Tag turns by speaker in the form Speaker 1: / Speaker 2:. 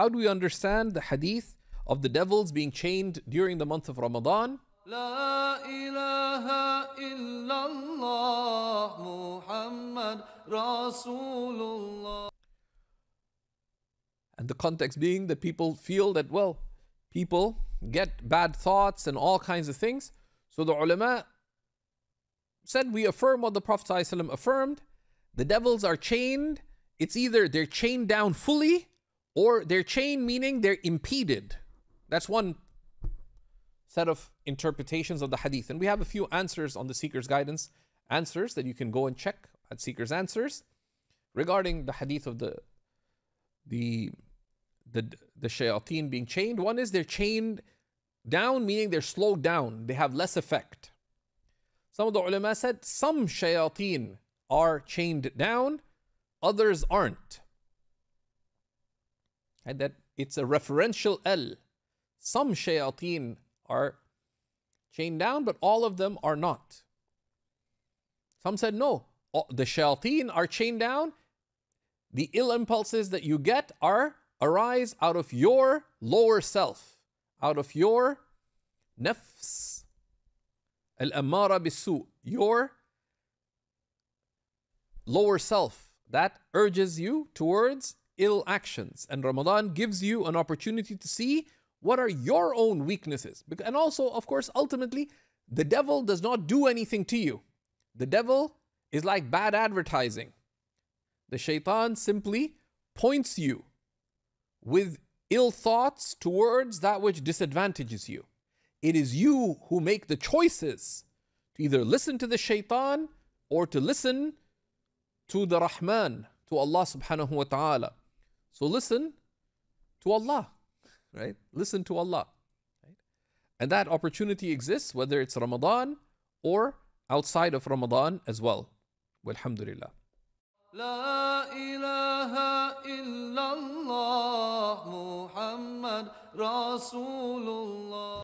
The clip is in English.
Speaker 1: How do we understand the hadith of the devils being chained during the month of Ramadan?
Speaker 2: لا إله إلا الله محمد رسول الله
Speaker 1: And the context being that people feel that, well, people get bad thoughts and all kinds of things. So the ulama said, We affirm what the Prophet ﷺ affirmed. The devils are chained. It's either they're chained down fully or they're chained, meaning they're impeded. That's one set of interpretations of the hadith. And we have a few answers on the SeekersGuidance answers that you can go and check at Seeker's Answers regarding the hadith of the the the the shayateen being chained. One is they're chained down, meaning they're slowed down. They have less effect. Some of the ulama said some shayateen are chained down, others aren't. That it's a referential L. Some shayateen are chained down, but all of them are not. Some said no, the shayateen are chained down. The ill impulses that you get are arise out of your lower self, out of your nafs, al amara bisu, your lower self that urges you towards ill actions. And Ramadan gives you an opportunity to see what are your own weaknesses. And also, of course, ultimately, the devil does not do anything to you. The devil is like bad advertising. The shaitan simply points you with ill thoughts towards that which disadvantages you. It is you who make the choices to either listen to the shaitan or to listen to the Rahman, to Allah subhanahu wa ta'ala. So listen to Allah, right? Listen to Allah. Right? And that opportunity exists whether it's Ramadan or outside of Ramadan as well. Walhamdulillah.
Speaker 2: لا إله إلا الله محمد رسول الله